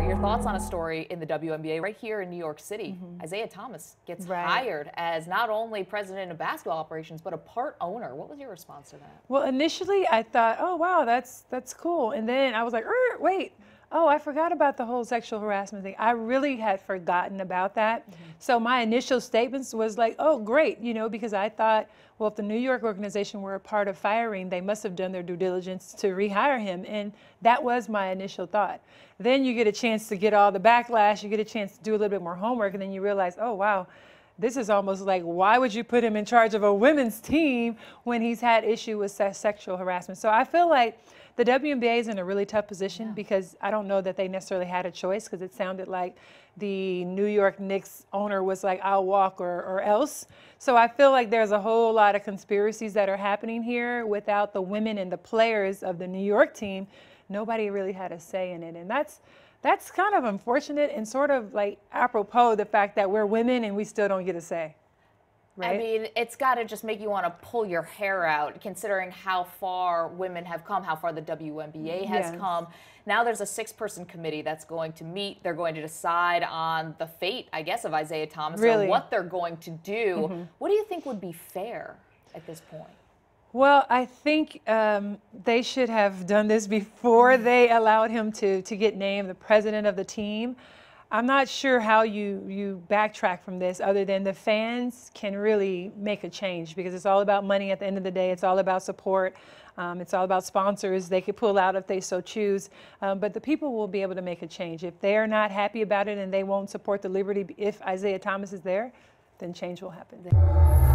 hear your thoughts on a story in the WNBA right here in New York City. Mm-hmm. Isiah Thomas gets right. hired as not only president of basketball operations but a part owner. What was your response to that? Well, initially I thought, oh wow, that's that's cool, and then I was like, er, wait. Oh, I forgot about the whole sexual harassment thing. I really had forgotten about that. Mm-hmm. So my initial statements was like, oh, great, you know, because I thought, well, if the New York organization were a part of firing, they must have done their due diligence to rehire him. And that was my initial thought. Then you get a chance to get all the backlash, you get a chance to do a little bit more homework, and then you realize, oh, wow, this is almost like why would you put him in charge of a women's team when he's had issue with sexual harassment so i feel like the WNBA is in a really tough position yeah. because I don't know that they necessarily had a choice because it sounded like the New York Knicks owner was like, I'll walk or, or else. So I feel like there's a whole lot of conspiracies that are happening here without the women and the players of the New York team. Nobody really had a say in it. And that's that's kind of unfortunate and sort of like apropos the fact that we're women and we still don't get a say. Right? I mean, it's got to just make you want to pull your hair out, considering how far women have come, how far the WNBA has yes. come. Now there's a six-person committee that's going to meet. They're going to decide on the fate, I guess, of Isiah Thomas really? what they're going to do. Mm-hmm. What do you think would be fair at this point? Well, I think um, they should have done this before mm-hmm. they allowed him to to get named the president of the team. I'm not sure how you, you backtrack from this other than the fans can really make a change because it's all about money at the end of the day. It's all about support. Um, it's all about sponsors. They could pull out if they so choose. Um, but the people will be able to make a change. If they're not happy about it and they won't support the Liberty, if Isiah Thomas is there, then change will happen.